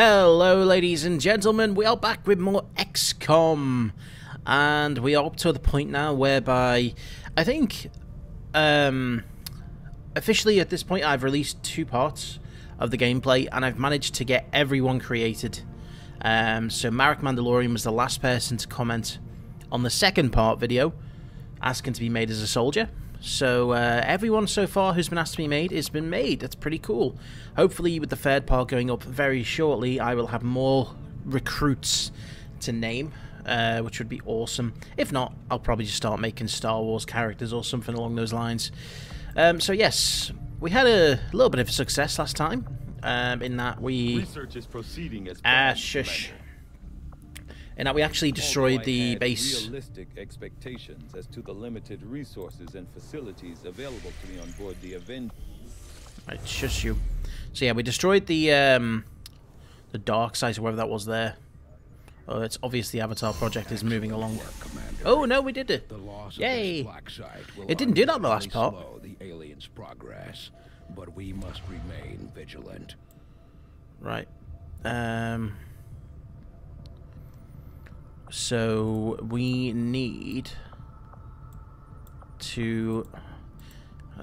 Hello, ladies and gentlemen. We are back with more XCOM, and we are up to the point now whereby I think um, officially at this point I've released two parts of the gameplay, and I've managed to get everyone created. Um, so Marek Mandalorian was the last person to comment on the second part video, asking to be made as a soldier. So uh, everyone so far who's been asked to be made has been made. That's pretty cool. Hopefully with the third part going up very shortly, I will have more recruits to name, uh, which would be awesome. If not, I'll probably just start making Star Wars characters or something along those lines. Um, so yes, we had a little bit of success last time. Um, in that we Research is proceeding as ah planned, shush. Commander. In that we actually destroyed the base. Realistic expectations as to the limited resources and facilities available to me on board the Avenger. Right, shush you. So yeah, we destroyed the um, the dark side, or whatever that was there. Oh, it's obvious the Avatar project is moving along. Commander. Oh no, we did it! The loss Yay! this black site will It didn't do that in the last undoubtedly part. the aliens' progress, but we must remain vigilant. Right. Um. So we need to.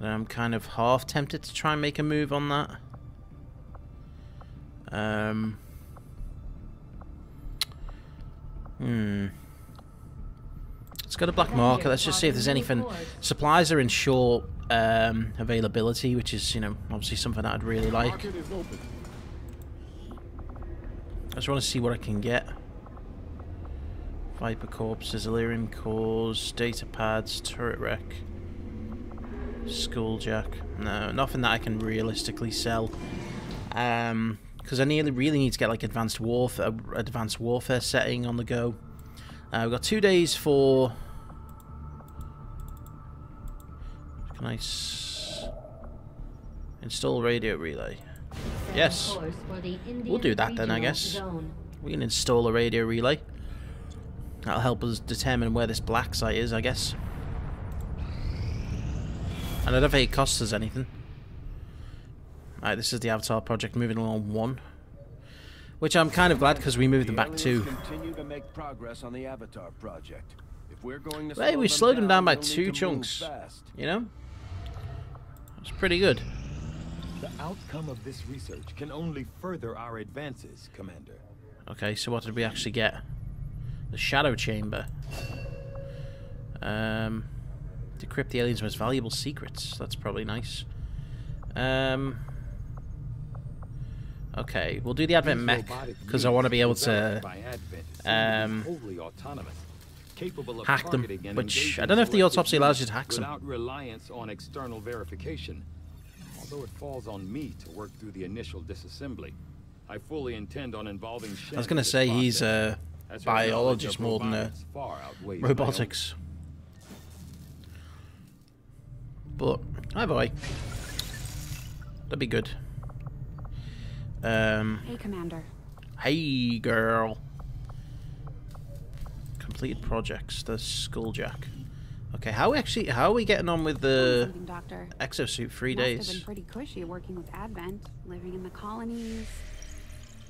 I'm kind of half tempted to try and make a move on that. Um. Hmm. It's got a black market. Let's just see if there's anything. Supplies are in short um, availability, which is, you know, obviously something that I'd really like. I just want to see what I can get. Viper corpses, Elerium cores, data pads, turret wreck, skulljack. No, nothing that I can realistically sell. Um, because I nearly really need to get like advanced warfare, advanced warfare setting on the go. Uh, we've got two days for. Can I s- install radio relay? Yes. We'll do that then, I guess. We can install a radio relay. That'll help us determine where this black site is, I guess. And I don't think it costs us anything. Alright, this is the Avatar project moving along one. Which I'm kind of glad because we moved them back two. Continue to make progress on the Avatar project. If we're going to Hey, slow we slowed them down by two chunks. fast. You know? It's pretty good. The outcome of this research can only further our advances, Commander. Okay, so what did we actually get? The Shadow Chamber. Um, decrypt the alien's most valuable secrets. That's probably nice. Um, okay, we'll do the Advent mech because I want to be able to developed by Advent seem to be um, wholly autonomous, capable of hack them, which I don't know if the autopsy allows you to hack them. Reliance on external verification. Although it falls on me to work through the initial disassembly, I fully intend on involving I was going to say he's a biologist more than a robotics. But, hi boy. That'd be good. Um, Hey, Commander. hey girl. Completed projects. The Skulljack. Okay, how we actually how are we getting on with the exosuit? Three Must have days. been pretty cushy working with Advent, living in the colonies.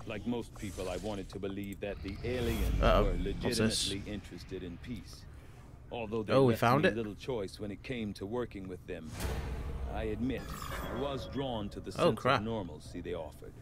Like most people, I wanted to believe that the aliens Uh-oh. were legitimately interested in peace. Although they Oh, we found me it? little choice when it came to working with them. I admit, I was drawn to the Oh, sense crap. of normalcy they offered.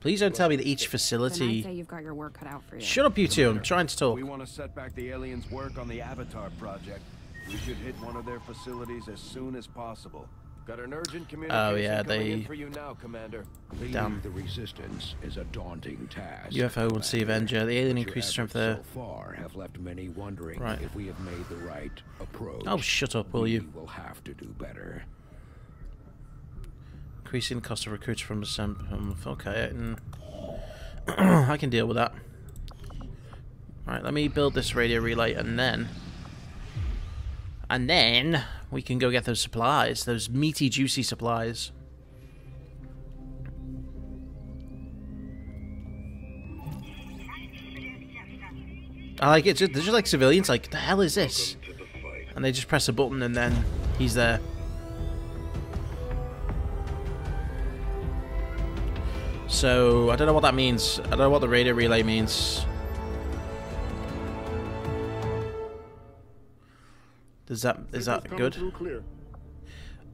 Please don't tell me that each Then I'd say facility. you've got your work cut out for you. Shut up, you two! I'm trying to talk. We want to set back the aliens' work on the Avatar project. We should hit one of their facilities as soon as possible. Got an urgent communication Oh, yeah, coming they- in for you now, Commander. Leading Damn. the resistance is a daunting task. UFO would see Avenger. The alien But increased strength there. So far have left many wondering Right. if we have made the right approach. Oh, shut up, will you? we you? will have to do better. Increasing the cost of recruits from December. Um, okay. I can deal with that. Right, let me build this radio relay and then... And then we can go get those supplies, those meaty, juicy supplies. I like it. They're just like civilians. Like, the hell is this? And they just press a button and then he's there. So, I don't know what that means. I don't know what the radio relay means. Does that is that good?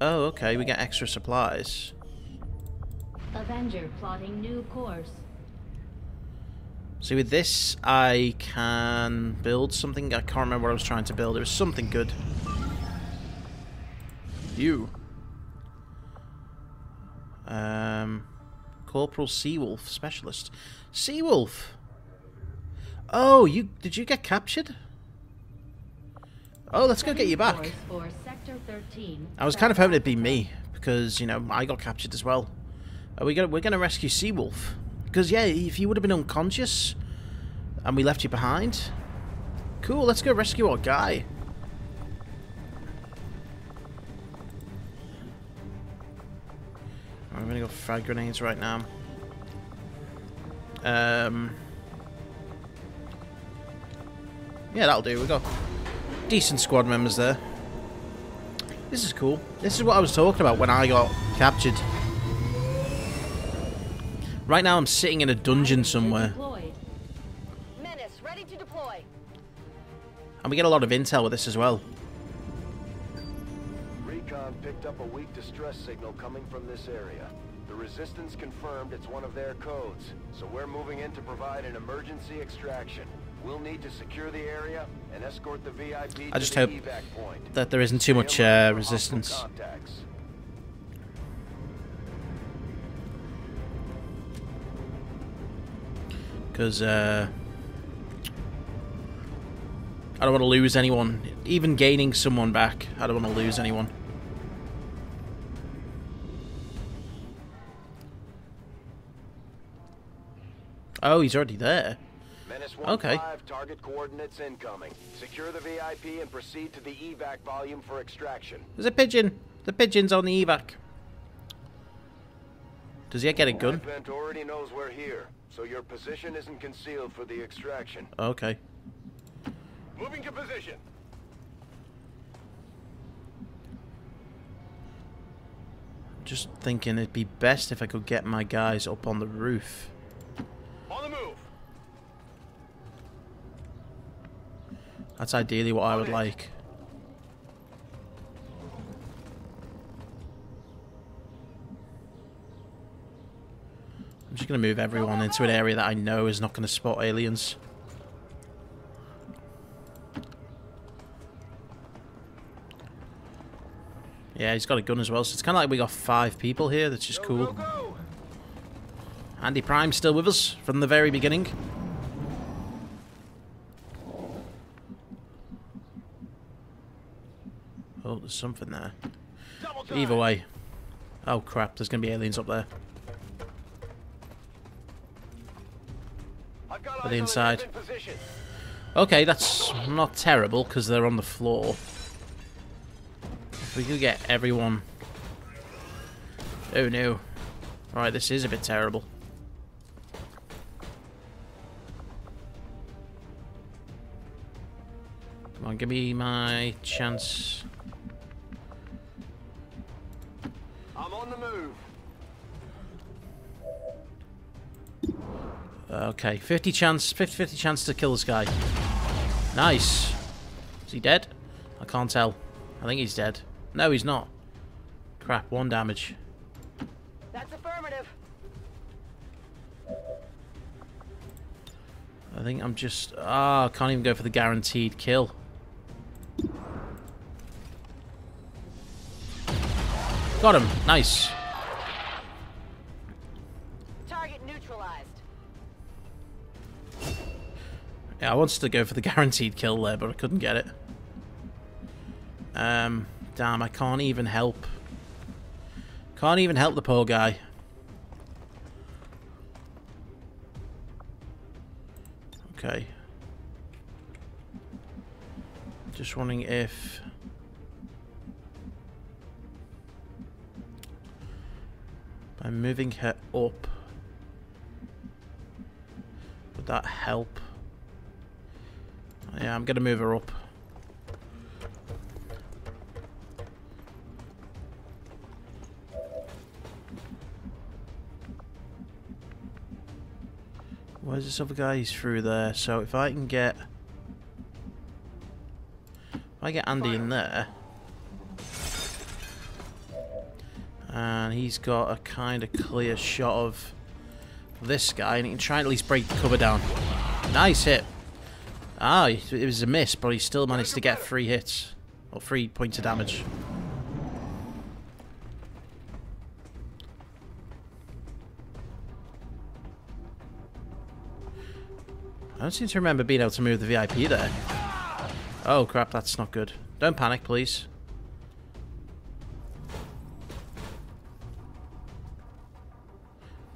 Oh, okay. We get extra supplies. Avenger plotting new course. See, with this, I can build something. I can't remember what I was trying to build. It was something good. You. Um, Corporal Seawolf Specialist. Seawolf. Oh, you did you get captured? Oh, let's go get you back. Course for Sector 13. I was kind of hoping it'd be me because you know I got captured as well. Are we gonna we're gonna rescue Seawolf? Because yeah, if you would have been unconscious and we left you behind, cool. Let's go rescue our guy. I'm gonna go frag grenades right now. Um. Yeah, that'll do. We got decent squad members there. This is cool. This is what I was talking about when I got captured. Right now I'm sitting in a dungeon somewhere. Deployed. Menace, ready to deploy. And we get a lot of intel with this as well. Recon picked up a weak distress signal coming from this area. The Resistance confirmed it's one of their codes, so we're moving in to provide an emergency extraction. We'll need to secure the area and escort the VIP I just the hope that there isn't too much uh, resistance. Because, uh... I don't want to lose anyone. Even gaining someone back, I don't want to lose anyone. Oh, he's already there. Menace Okay. 1-5, target coordinates incoming. Secure the VIP and proceed to the evac volume for extraction. There's a pigeon. The pigeon's on the evac. Does he get a gun? Advent already knows we're here, so your position isn't concealed for the extraction. Okay. Moving to position. Just thinking it'd be best if I could get my guys up on the roof. On the move. That's ideally what I would like. I'm just going to move everyone into an area that I know is not going to spot aliens. Yeah, he's got a gun as well, so it's kind of like we got five people here. That's just cool. Andy Prime still with us from the very beginning. Oh, there's something there. Either way. Oh crap, there's going to be aliens up there. For the inside. an advent position. Okay, that's not terrible because they're on the floor. If we could get everyone... Oh no. Alright, this is a bit terrible. Come on, give me my chance. Okay, 50 chance, 50-50 chance to kill this guy. Nice. Is he dead? I can't tell. I think he's dead. No, he's not. Crap, one damage. That's affirmative. I think I'm just... Ah, I can't even go for the guaranteed kill. Got him. Nice. Yeah, I wanted to go for the guaranteed kill there, but I couldn't get it. Um, damn, I can't even help. Can't even help the poor guy. Okay. Just wondering if... By moving her up... Would that help? Yeah, I'm gonna move her up. Where's this other guy? He's through there. So if I can get... If I get Andy in there... And he's got a kind of clear shot of this guy. And he can try and at least break the cover down. Nice hit. Ah, it was a miss, but he still managed to get three hits. Or three points of damage. I don't seem to remember being able to move the VIP there. Oh crap, that's not good. Don't panic, please.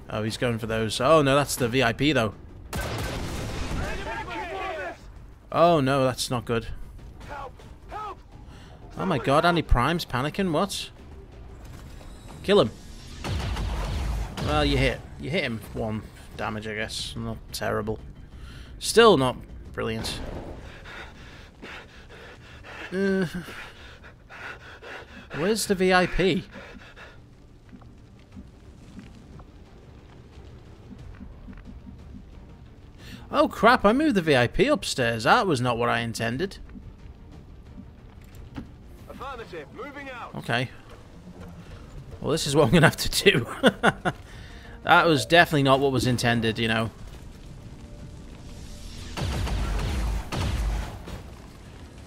Oh, he's going for those. Oh no, that's the VIP though. Oh no, that's not good. Oh my god, Andy Prime's panicking, what? Kill him. Well, you hit. You hit him one damage, I guess. Not terrible. Still not brilliant. Uh, where's the VIP? Oh crap, I moved the VIP upstairs. That was not what I intended. Affirmative, moving out. Okay. Well, this is what I'm going to have to do. that was definitely not what was intended, you know.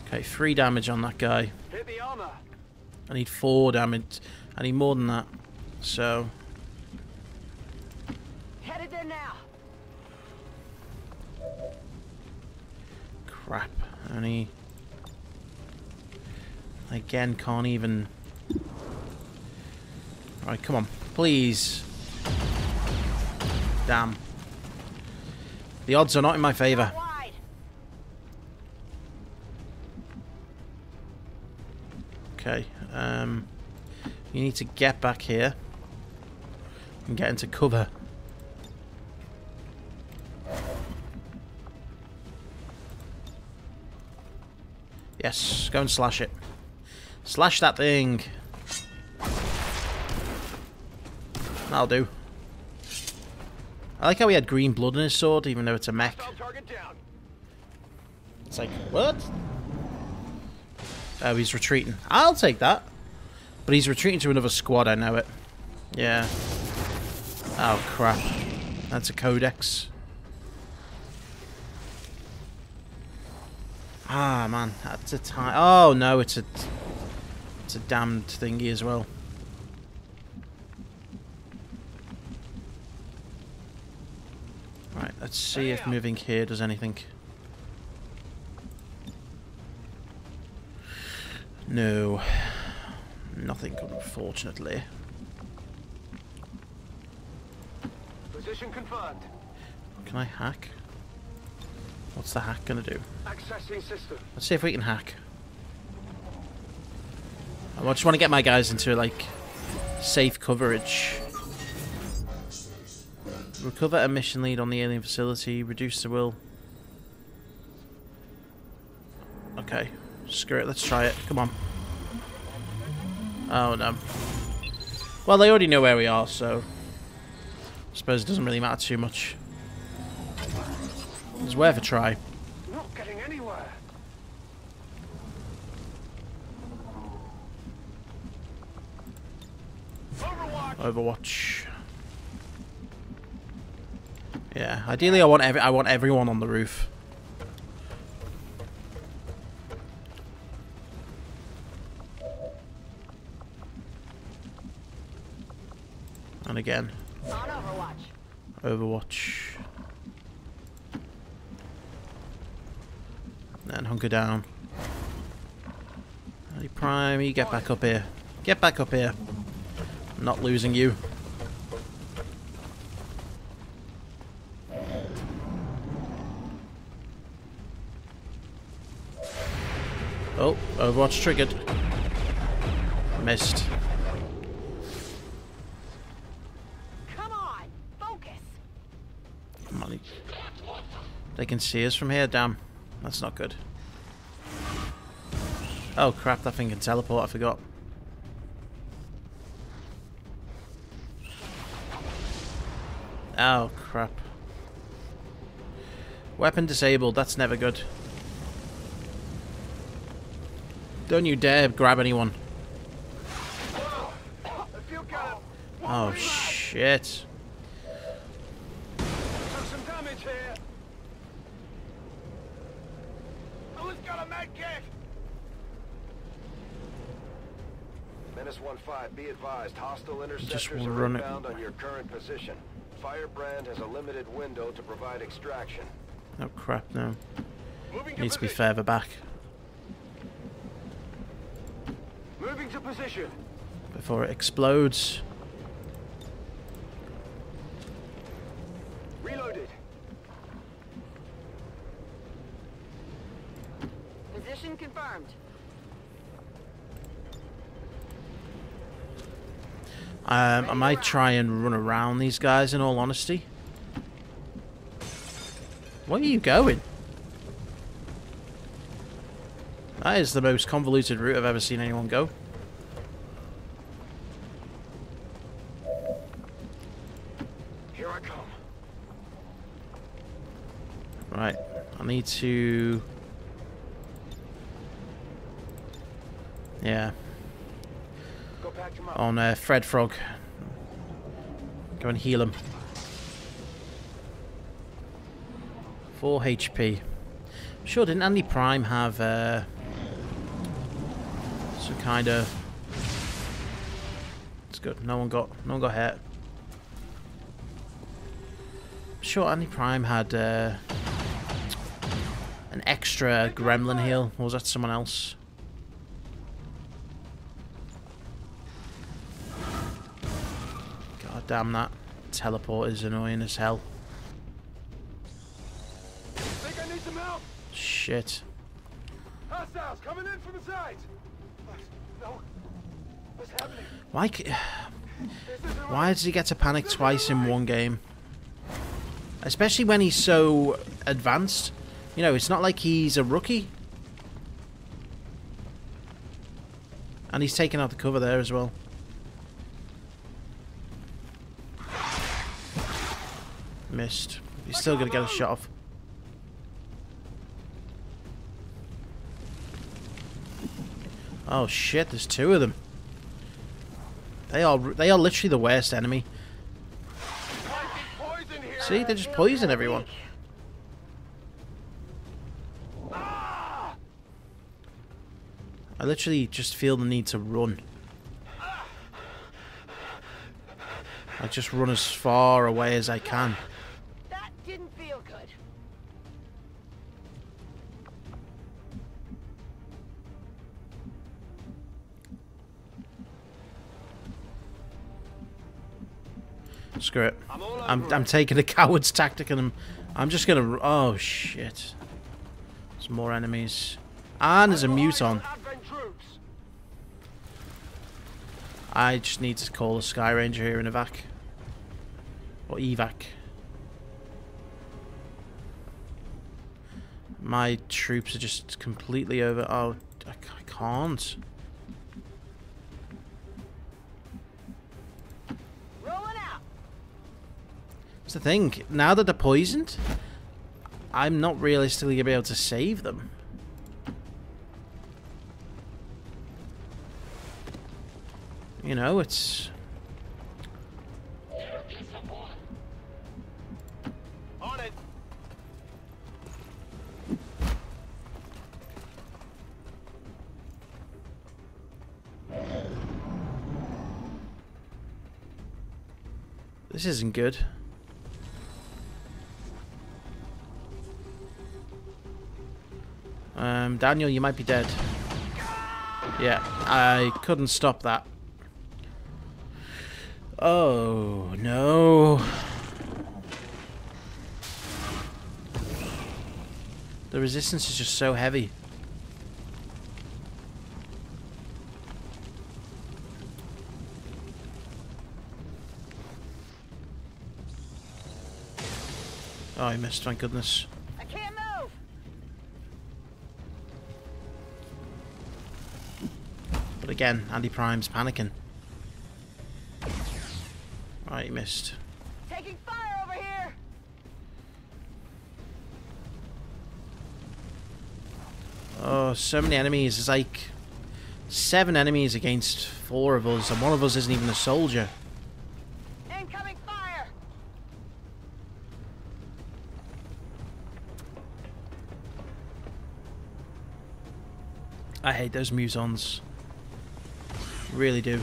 Okay, three damage on that guy. Hit the armor. I need four damage. I need more than that. So, Headed there now. Crap. Only... Again, can't even... Alright, come on. Please. Damn. The odds are not in my favour. Okay. Um, you need to get back here and get into cover. Yes, go and slash it. Slash that thing. That'll do. I like how he had green blood in his sword, even though it's a mech. Hostile target down. It's like, what? Oh, he's retreating. I'll take that. But he's retreating to another squad, I know it. Yeah. Oh, crap. That's a codex. Ah, man. That's a time. Oh, no, it's a... It's a damned thingy as well. Right, let's see if moving here does anything. No. Nothing, unfortunately. Position confirmed. Can I hack? What's the hack gonna do? Accessing system. Let's see if we can hack. Oh, I just want to get my guys into, like, safe coverage. Recover a mission lead on the alien facility. Reduce the will. Okay. Screw it. Let's try it. Come on. Oh, no. Well, they already know where we are, so... I suppose it doesn't really matter too much. It's worth a try. Not getting anywhere. Overwatch. Overwatch. Yeah, ideally I want every I want everyone on the roof. And again, Overwatch. Overwatch. Then hunker down. Early Prime, you get back up here. Get back up here. I'm not losing you. Oh, Overwatch triggered. Missed. Come on. Focus. Come on. They can see us from here? Damn. That's not good. Oh crap, that thing can teleport, I forgot. Oh crap. Weapon disabled. That's never good. Don't you dare grab anyone. Oh, shit. Took some damage here. Who's got a med kit? Menace 1-5, be advised, hostile interceptors Just are run it. inbound on your current position. Firebrand has a limited window to provide extraction. Oh, crap, no. Moving to Needs to be further back Moving to position. before it explodes. Reloaded. Position confirmed. Um, I might try and run around these guys in all honesty. Where are you going? That is the most convoluted route I've ever seen anyone go. Here I come. Right, I need to... Yeah, Go patch him up. On uh, Fred Frog. Go and heal him. 4 HP. Sure, didn't Andy Prime have uh, some kind of... It's good. No one got no one got hurt. Sure, Andy Prime had uh, an extra Gremlin heal. Or was that someone else? Damn that teleport is annoying as hell. Think I need some help? Shit. Hostiles coming in from the sides. No. What's happening? Why? Why does he get to panic twice in one game? Especially when he's so advanced. You know, it's not like he's a rookie. And he's taking out the cover there as well. Missed. He's still going to get a shot off. Oh shit, there's two of them. They are they are literally the worst enemy. See, they just poison everyone. I literally just feel the need to run. I just run as far away as I can. Screw it. I'm I'm I'm taking a coward's tactic and I'm I'm just gonna. Oh shit! There's more enemies. And there's a muton. I just need to call a Sky Ranger here in evac. Or evac. My troops are just completely over. Oh, I can't. That's the thing. Now that they're poisoned, I'm not realistically gonna be able to save them. You know, it's On it. this isn't good. Um, Daniel, you might be dead. Yeah, I couldn't stop that. Oh, no. The resistance is just so heavy. Oh, I missed, thank goodness. Again, Andy Prime's panicking. Right, he missed. Taking fire over here. Oh, so many enemies. It's like seven enemies against four of us, and one of us isn't even a soldier. Incoming fire! I hate those mutons. Really do.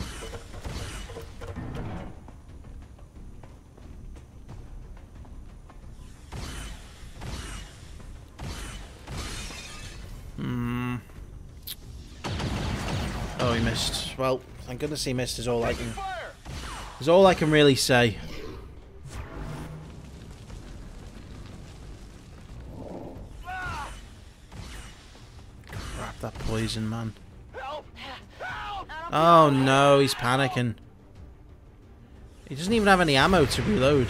Hmm. Oh, he missed. Well, thank goodness he missed is all I can... Is all I can really say. Crap, that poison, man. Oh no, he's panicking. He doesn't even have any ammo to reload.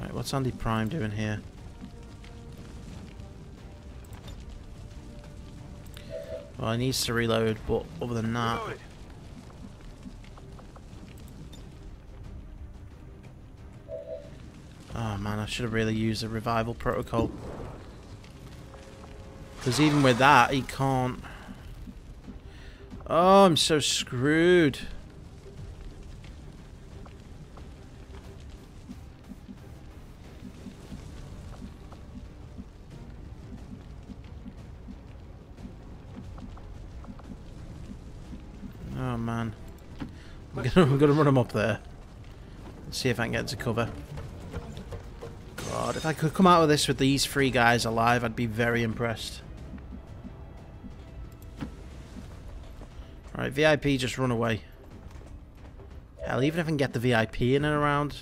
Right, what's Andy Prime doing here? Well, he needs to reload, but other than that... Oh, man, I should have really used the revival protocol. Because even with that, he can't... Oh, I'm so screwed. Oh man. I'm I'm gonna run him up there. See if I can get to cover. God, if I could come out of this with these three guys alive, I'd be very impressed. Alright, VIP, just run away. Hell, even if I can get the VIP in and around.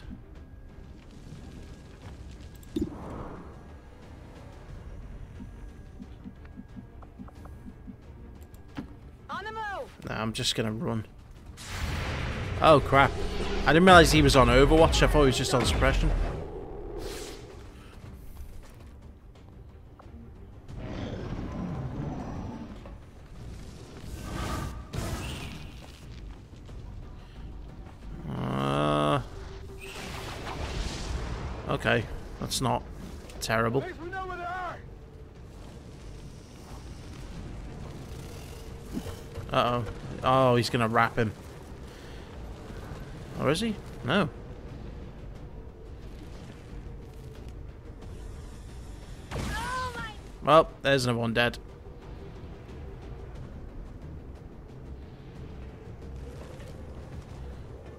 On the move! Nah, I'm just gonna run. Oh, crap. I didn't realize he was on Overwatch. I thought he was just on Suppression. That's not terrible. we know where they are! Uh oh. Oh, he's gonna wrap him. Or is he? No. Well, there's another one dead.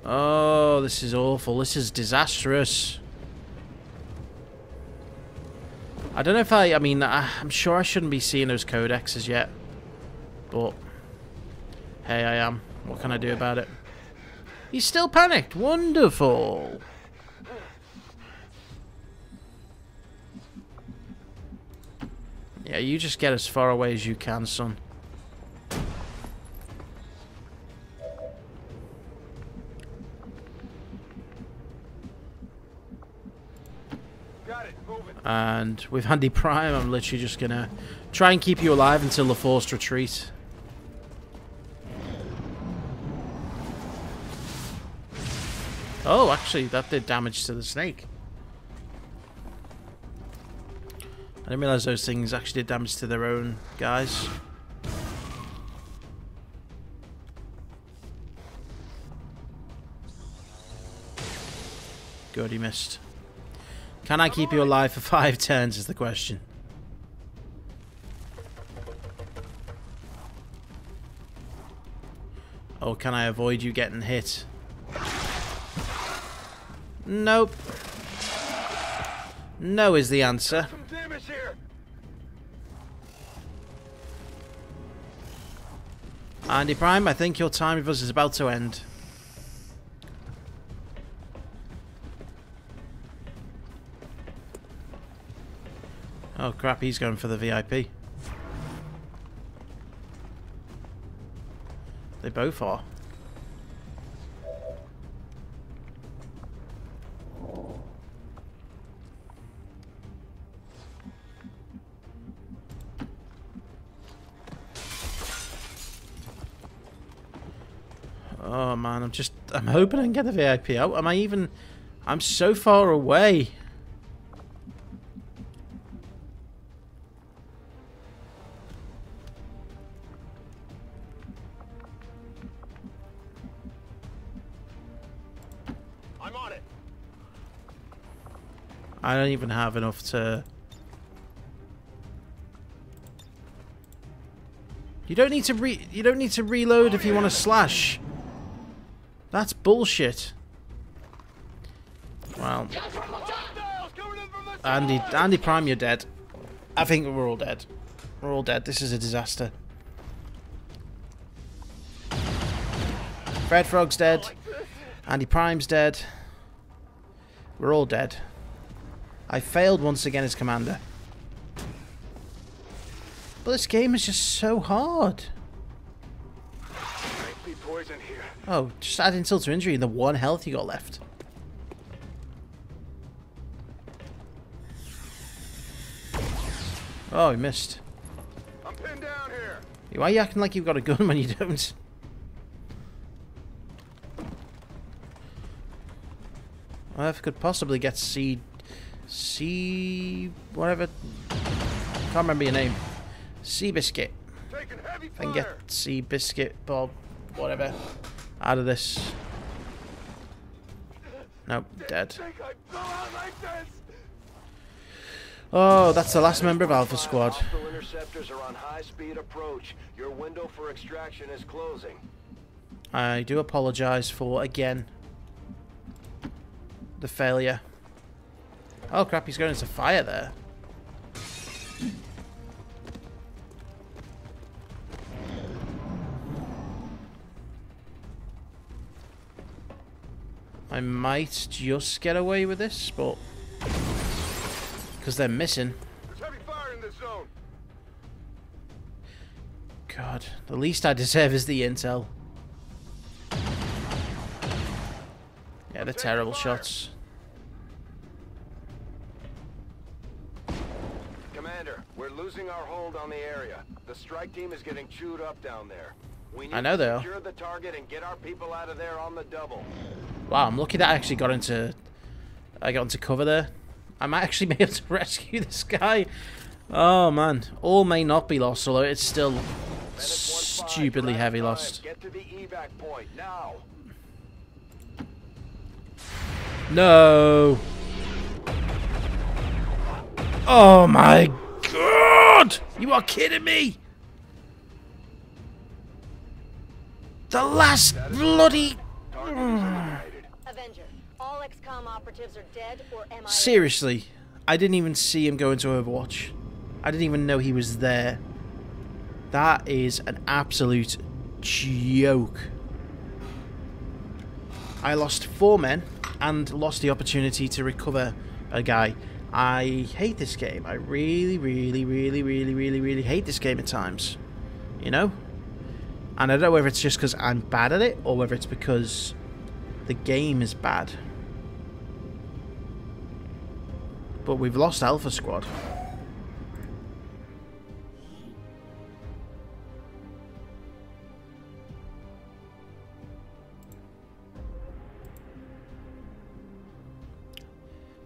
Oh, this is awful. This is disastrous. I don't know if I... I mean, I, I'm sure I shouldn't be seeing those codexes yet. But... Hey, I am. What can I do about it? He's still panicked. Wonderful. Yeah, you just get as far away as you can, son. And with Andy Prime, I'm literally just gonna try and keep you alive until the forced retreat. Oh, actually, that did damage to the snake. I didn't realize those things actually did damage to their own guys. Good, he missed. Can I keep you alive for five turns is the question. Or can I avoid you getting hit? Nope. No is the answer. Some damage here! Andy Prime, I think your time with us is about to end. Oh crap, he's going for the VIP. They both are. Oh man, I'm just I'm hoping I can get the VIP out. Am I even I'm so far away. Don't even have enough to You don't need to re you don't need to reload if you want to slash. That's bullshit. Well, Andy, Andy Prime, you're dead. I think we're all dead. We're all dead. This is a disaster. Fred Frog's dead. Andy Prime's dead. We're all dead. I failed once again as commander. But this game is just so hard. Be poison here. Oh, just add insult to injury and the one health you got left. Oh, he missed. I'm pinned down here. Why are you acting like you've got a gun when you don't? I could possibly get C... C... whatever... Can't remember your name. Sea Biscuit. I can get Sea Biscuit, Bob, whatever, out of this. Nope, dead. Think I go out like this? Oh, that's the last member of Alpha Squad. Interceptors are on high-speed approach. Your window for extraction is closing. I do apologise for, again, the failure. Oh crap, he's going into fire there. I might just get away with this, but... Because they're missing. There's heavy fire in this zone. God, the least I deserve is the intel. Yeah, they're terrible shots. Losing our hold on the area. The strike team is getting chewed up down there. We need I know they to are. secure the target and get our people out of there on the double. Wow, I'm lucky that I actually got into I got into cover there. I might actually be able to rescue this guy. Oh man, all may not be lost, although it's still stupidly you're out of heavy lost. Get to the evac point now. No. Oh my god! You are kidding me! The last bloody Target is eliminated. Avenger, all XCOM operatives are dead or MIA. Seriously, I didn't even see him go into Overwatch. I didn't even know he was there. That is an absolute joke. I lost four men and lost the opportunity to recover a guy. I hate this game. I really, really, really, really, really, really hate this game at times. You know? And I don't know whether it's just because I'm bad at it or whether it's because the game is bad. But we've lost Alpha Squad.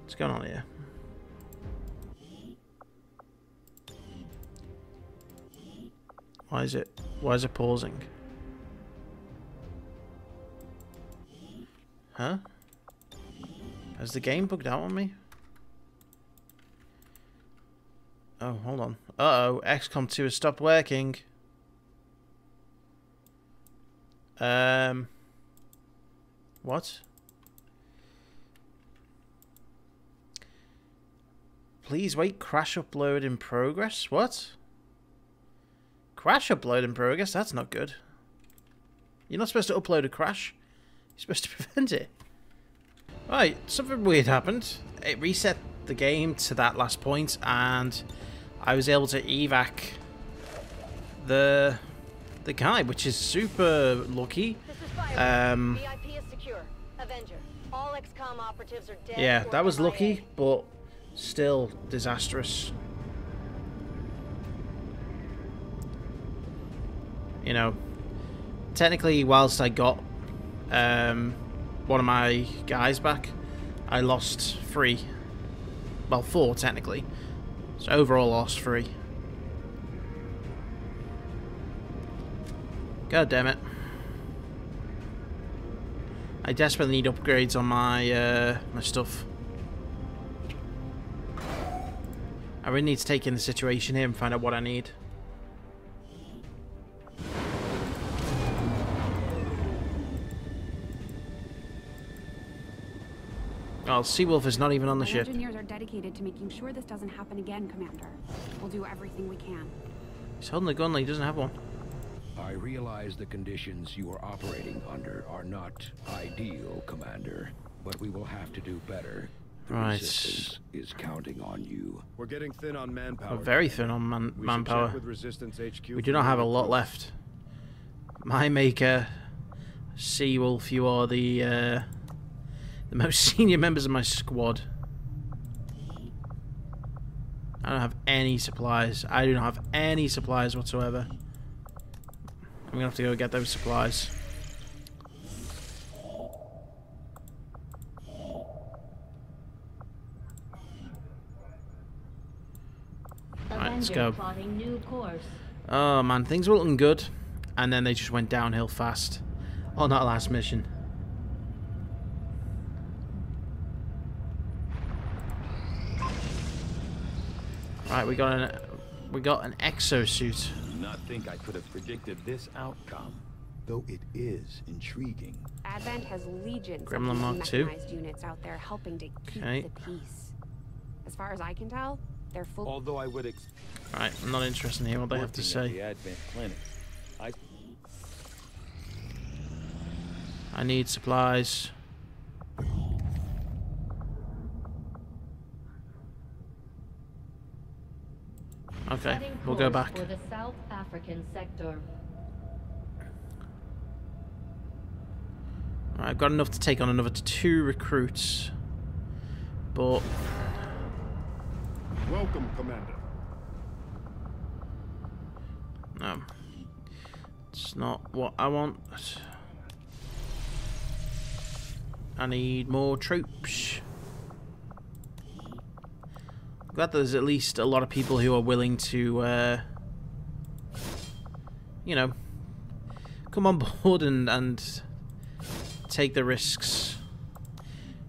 What's going on here? Why is it why is it pausing? Huh? Has the game bugged out on me? Oh, hold on. Uh-oh, XCOM 2 has stopped working. Um... What? Please wait, crash upload in progress? What? Crash upload in progress? That's not good. You're not supposed to upload a crash. You're supposed to prevent it. Right, something weird happened. It reset the game to that last point, and I was able to evac the the guy, which is super lucky. This is Fire. Um, VIP is secure. Avenger, all XCOM operatives are dead. yeah, that was lucky, but still disastrous. You know, technically, whilst I got um, one of my guys back, I lost three. Well, four technically. So overall lost three. God damn it. I desperately need upgrades on my uh, my stuff. I really need to take in the situation here and find out what I need. Well, Seawolf is not even on the My ship. engineers are dedicated to making sure this doesn't happen again, Commander. We'll do everything we can. He's holding a gun like he doesn't have one. I realize the conditions you are operating under are not ideal, Commander, but we will have to do better. The Right. Resistance is counting on you. We're getting thin on manpower. We're very thin on man We should manpower. with Resistance HQ We do not have a lot left. My maker, Seawolf, you are the uh, the most senior members of my squad. I don't have any supplies. I do not have any supplies whatsoever. I'm gonna have to go get those supplies. Right, let's go. new course. Oh man, things were looking good, and then they just went downhill fast on that last mission. Right, we got an we got an exosuit. Do not think I could have predicted this outcome, though it is intriguing. Advent has legions Gremlin of Mark DC II. mechanized units out there helping to keep Okay. the peace. As far as I can tell, they're full. Although I would ex- Right, I'm not interested in hearing what they have to say. the Advent Clinic, I I need supplies. Okay, we'll go back. For the South African sector. Right, I've got enough to take on another two recruits. But Welcome, Commander. no. It's not what I want. I need more troops. Glad there's at least a lot of people who are willing to, uh, you know, come on board and, and take the risks.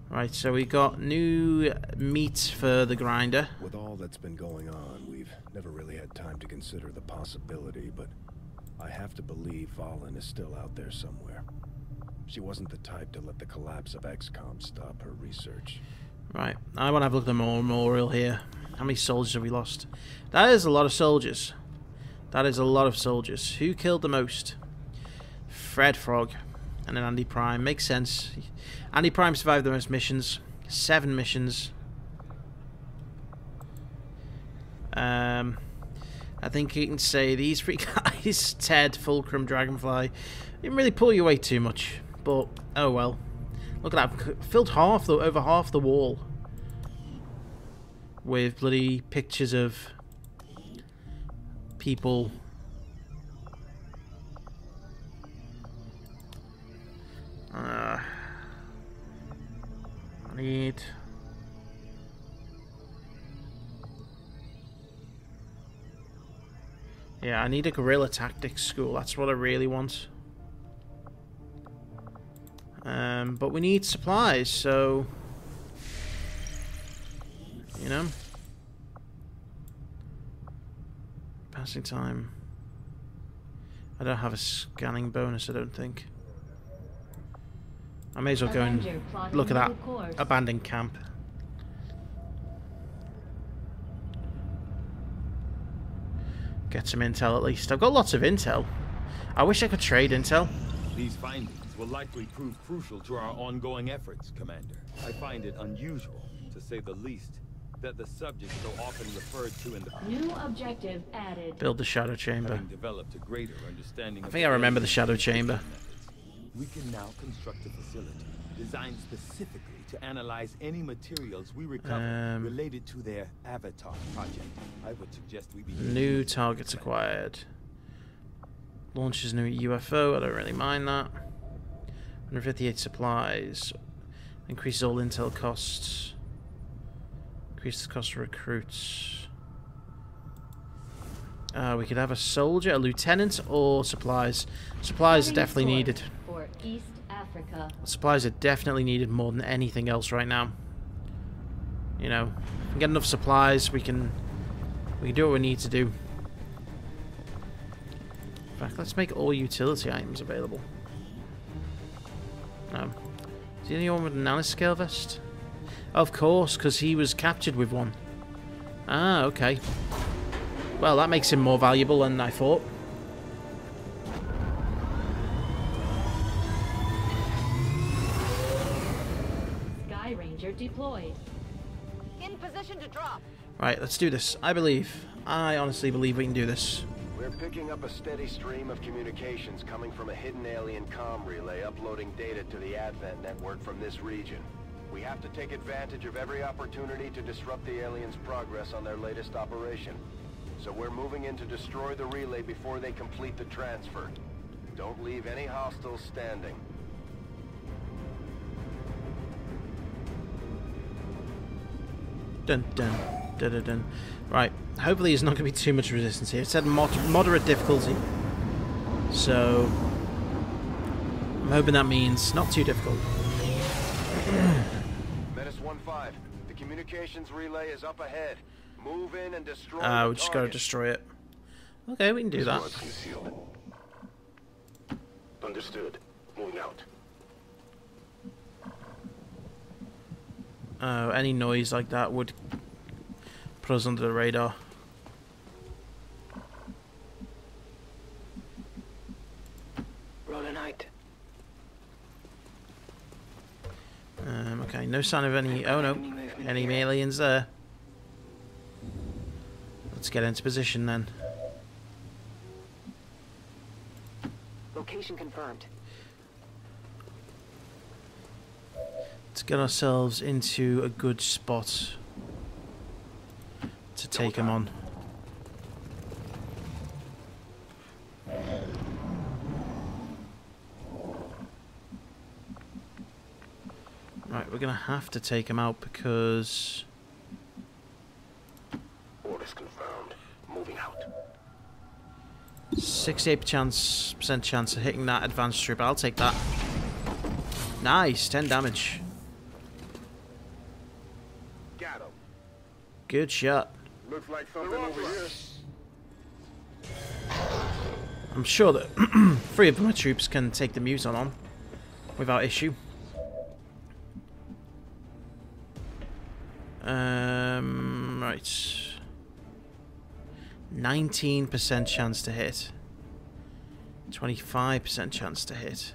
Right, so we got new meat for the grinder. With all that's been going on, we've never really had time to consider the possibility, but I have to believe Vahlen is still out there somewhere. She wasn't the type to let the collapse of XCOM stop her research. Right, I want to have a look at the memorial here. How many soldiers have we lost? That is a lot of soldiers. That is a lot of soldiers. Who killed the most? Fred Frog and then Andy Prime. Makes sense. Andy Prime survived the most missions. Seven missions. Um, I think you can say these three guys, Ted, Fulcrum, Dragonfly, didn't really pull you away too much. But, oh well. Look at that. I've Filled half the, over half the wall. With bloody pictures of people. Uh, I need... Yeah, I need a guerrilla tactics school. That's what I really want. Um, but we need supplies, so... You know? Passing time. I don't have a scanning bonus, I don't think. I may as well go and look at that abandoned camp. Get some intel at least. I've got lots of intel. I wish I could trade intel. These findings will likely prove crucial to our ongoing efforts, Commander. I find it unusual, to say the least, that the subject so often referred to in the New objective added. Build the shadow chamber. having developed a greater understanding I of think I remember the shadow chamber. We can now construct a facility designed specifically to analyze any materials we recover Um, related to their Avatar project. I would suggest we be New targets acquired. Launches new UFO. I don't really mind that. 158 supplies. Increases all intel costs. Increases the cost of recruits. Uh, we could have a soldier, a lieutenant, or supplies. Supplies are definitely needed. For East Africa. Supplies are definitely needed more than anything else right now. You know, we get enough supplies, we can we can do what we need to do. In fact, let's make all utility items available. No. Is he the one with a nanoscale vest? Of course, because he was captured with one. Ah, okay. Well, that makes him more valuable than I thought. Sky Ranger deployed. In position to drop. Right, let's do this. I believe. I honestly believe we can do this. We're picking up a steady stream of communications coming from a hidden alien comm relay uploading data to the Advent network from this region. We have to take advantage of every opportunity to disrupt the aliens' progress on their latest operation. So we're moving in to destroy the relay before they complete the transfer. Don't leave any hostiles standing. Dun dun dun dun dun. Right. Hopefully, there's not going to be too much resistance here. It said mod moderate difficulty, so I'm hoping that means not too difficult. Menace 1-5, the communications relay is up ahead. Move in and destroy Uh, we just got to destroy it. Okay, we can do that. Understood. Moving out. Uh, any noise like that would put us under the radar. Um, okay, no sign of any. Oh no, any aliens there. Let's get into position then. Location confirmed. Let's get ourselves into a good spot to take him on. Right, we're gonna have to take him out because Orders confirmed. Moving out. 68 chance percent chance of hitting that advanced troop. I'll take that. Nice, 10 damage. Got him. Good shot. Looks like something over here. I'm sure that three of my troops can take the muton on without issue. Um, right. 19% chance to hit. 25% chance to hit.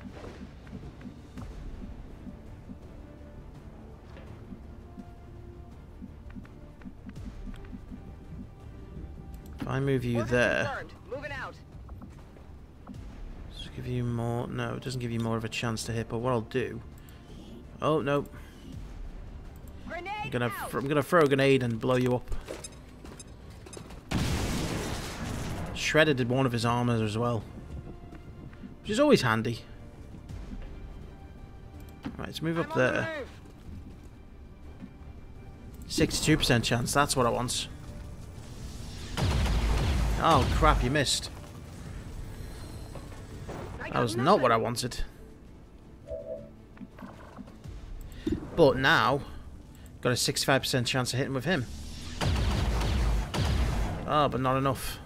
I move you there... Confirmed. Moving out. Does give you more? No, it doesn't give you more of a chance to hit. But what I'll do? Oh no! Grenade I'm gonna. I'm gonna throw a grenade and blow you up. Shredded one of his armors as well, which is always handy. Right, let's move up I'm on the there. Sixty-two percent chance. That's what I want. Oh crap! You missed. That was not what I wanted. But now, got a 65% chance of hitting with him. Oh, but not enough.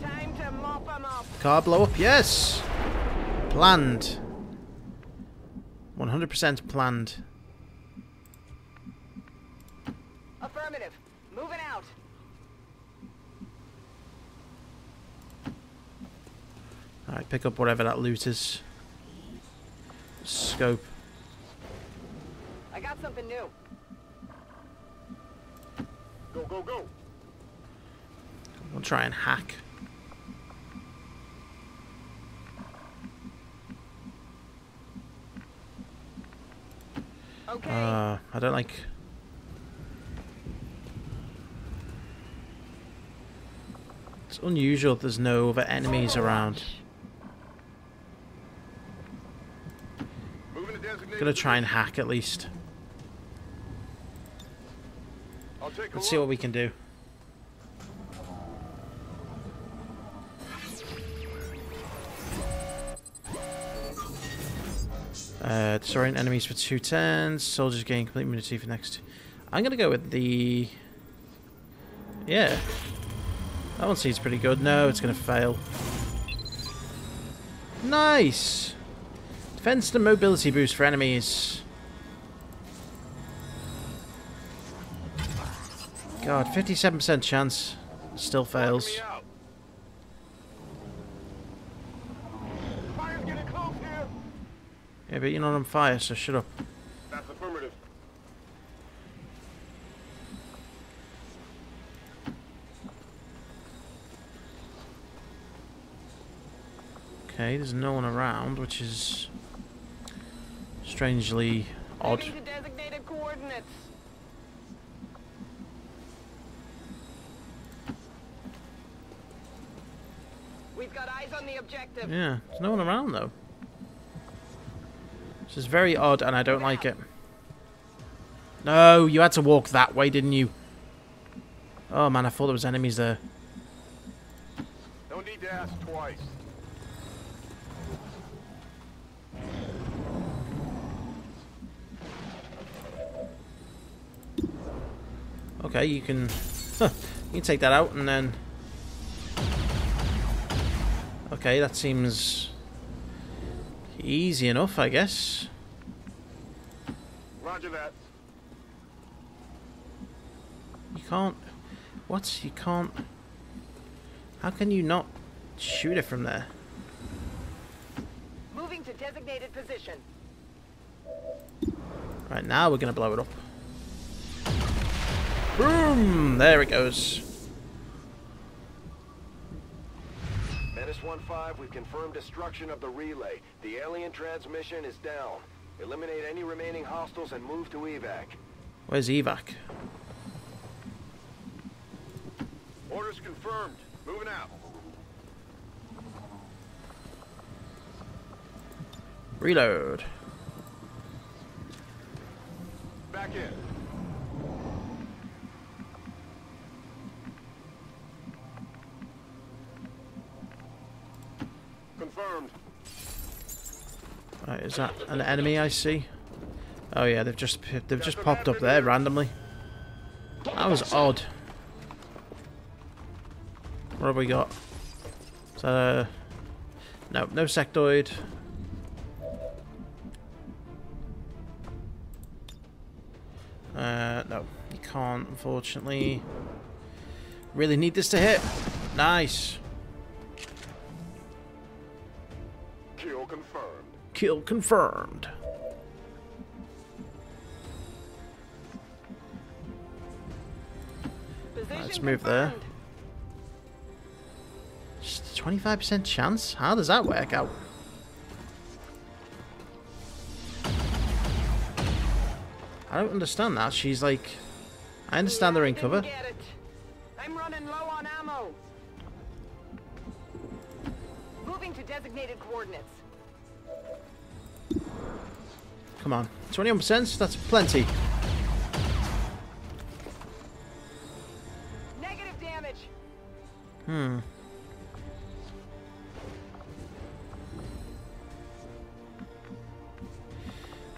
Time to mop 'em up. Car blow up, yes! Planned. 100% planned. Affirmative. Moving out. Alright, pick up whatever that loot is. Scope. I got something new. Go, go, go. We'll try and hack. Okay. Uh, I don't like... It's unusual there's no other enemies around. Gonna try and hack at least. I'll take a Let's see what we can do. Uh, destroying enemies for two turns. Soldiers gain complete immunity for next. I'm gonna go with the. Yeah. That one seems pretty good. No, it's gonna fail. Nice! Defense and mobility boost for enemies. God, 57% chance. Still fails. Fire's getting close here. Yeah, but you're not on fire, so shut up. That's affirmative. Okay, there's no one around, which is strangely odd. Moving to designated coordinates. We've got eyes on the objective. Yeah, there's no one around though. This is very odd, and I don't like it. No, you had to walk that way, didn't you? Oh man, I thought there was enemies there. No need to ask twice. Okay, you can, you can take that out and then. Okay, that seems easy enough, I guess. Roger that. You can't. What? You can't. How can you not shoot it from there? Moving to designated position. Right now, we're gonna blow it up. Boom! There it goes. Menace 1-5, we've confirmed destruction of the relay. The alien transmission is down. Eliminate any remaining hostiles and move to evac. Where's evac? Orders confirmed. Moving out. Reload. Back in. Confirmed. Right, is that an enemy I see? Oh yeah, they've just they've just popped up there randomly. That was odd. What have we got? That. No, no sectoid. Uh, no, you can't, unfortunately. Really need this to hit. Nice. Kill confirmed. Kill confirmed. Position Let's move there. confirmed. Just 25% chance? How does that work out? I don't understand that. She's like... I understand they're in cover. didn't get it. I'm running low on ammo. Moving to designated coordinates. Come on. 21%? That's plenty. Negative damage. Hmm.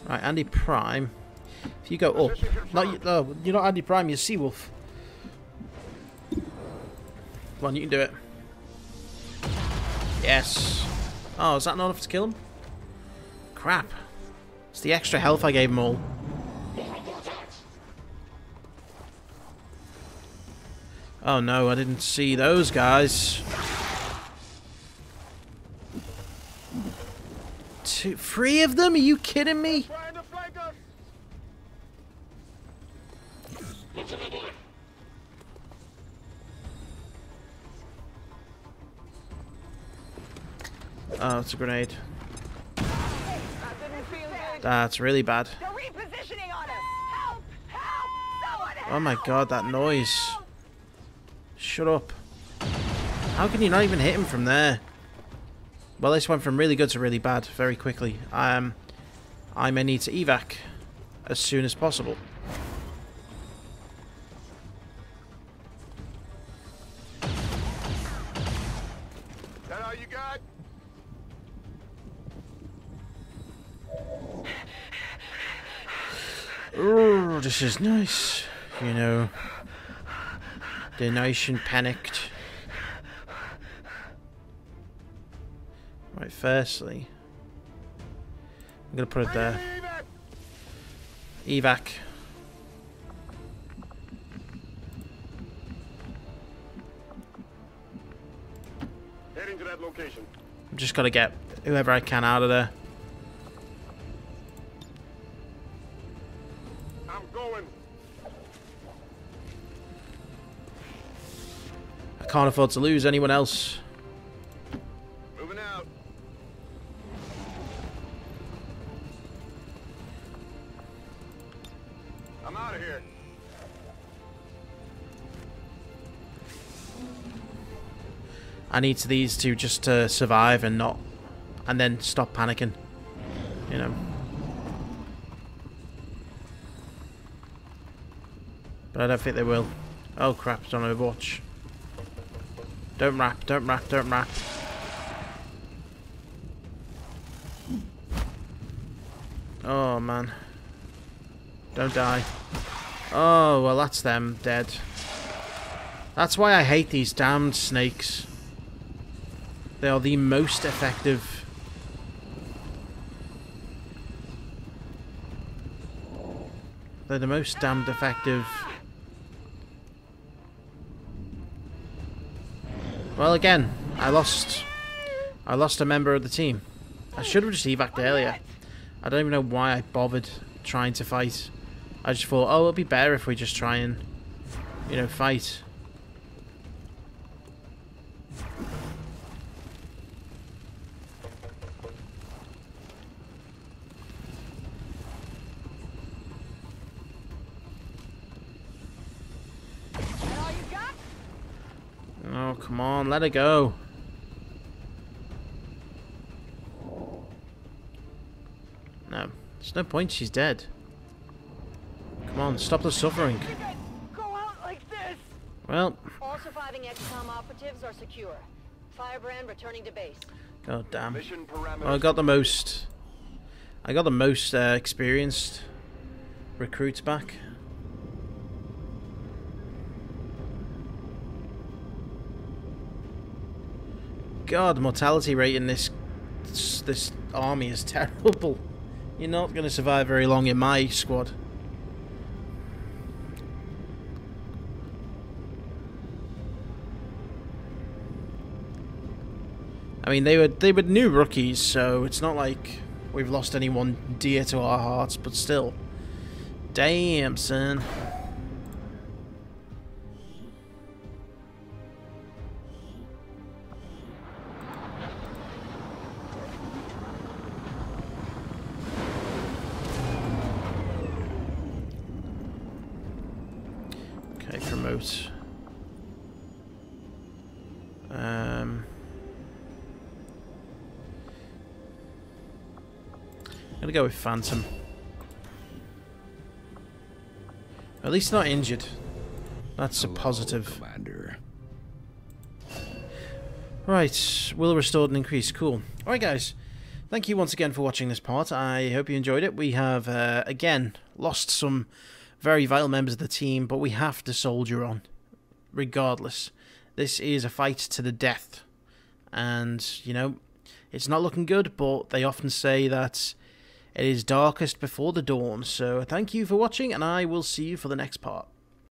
Right, Andy Prime. If you go up, not you, no, you're not Andy Prime. You're Seawolf. Come on, you can do it. Yes. Oh, is that not enough to kill him? Crap. It's the extra health I gave them all. Oh no, I didn't see those guys. Two, three of them? Are you kidding me? Oh, it's a grenade. That didn't feel good. That's really bad. Repositioning on us. Help! Help! Help! Oh my god, that noise. Shut up. How can you not even hit him from there? Well, this went from really good to really bad very quickly. Um, I may need to evac as soon as possible. This is nice. You know, the nation panicked. Right, firstly, I'm gonna put it there. Evac. Heading to that location. I've just got to get whoever I can out of there. Can't afford to lose anyone else. Moving out. I'm out of here. I need these two just to survive and not, and then stop panicking. You know. But I don't think they will. Oh crap, it's on Overwatch. Don't wrap, don't wrap, don't wrap. Oh man. Don't die. Oh, well that's them dead. That's why I hate these damned snakes. They are the most effective. They're the most damned effective. Well, again, I lost. I lost a member of the team. I should have just evac'd earlier. I don't even know why I bothered trying to fight. I just thought, oh, it'll be better if we just try and, you know, fight. On, let it go. No, there's no point, she's dead. Come on, stop the suffering. Go out like this! Well, All surviving XCOM operatives are secure. Firebrand returning to base. god damn. Mission. I got the most. I got the most uh, experienced recruits back. God, the mortality rate in this this army is terrible. You're not going to survive very long in my squad. I mean, they were they were new rookies, so it's not like we've lost anyone dear to our hearts, but still. Damn, son. Go with Phantom. At least not injured. That's a positive. Commander. Right, will restored and increased. Cool. Alright, guys. Thank you once again for watching this part. I hope you enjoyed it. We have, uh, again, lost some very vital members of the team, but we have to soldier on. Regardless. This is a fight to the death. And, you know, it's not looking good, but they often say that it is darkest before the dawn. So thank you for watching, and I will see you for the next part.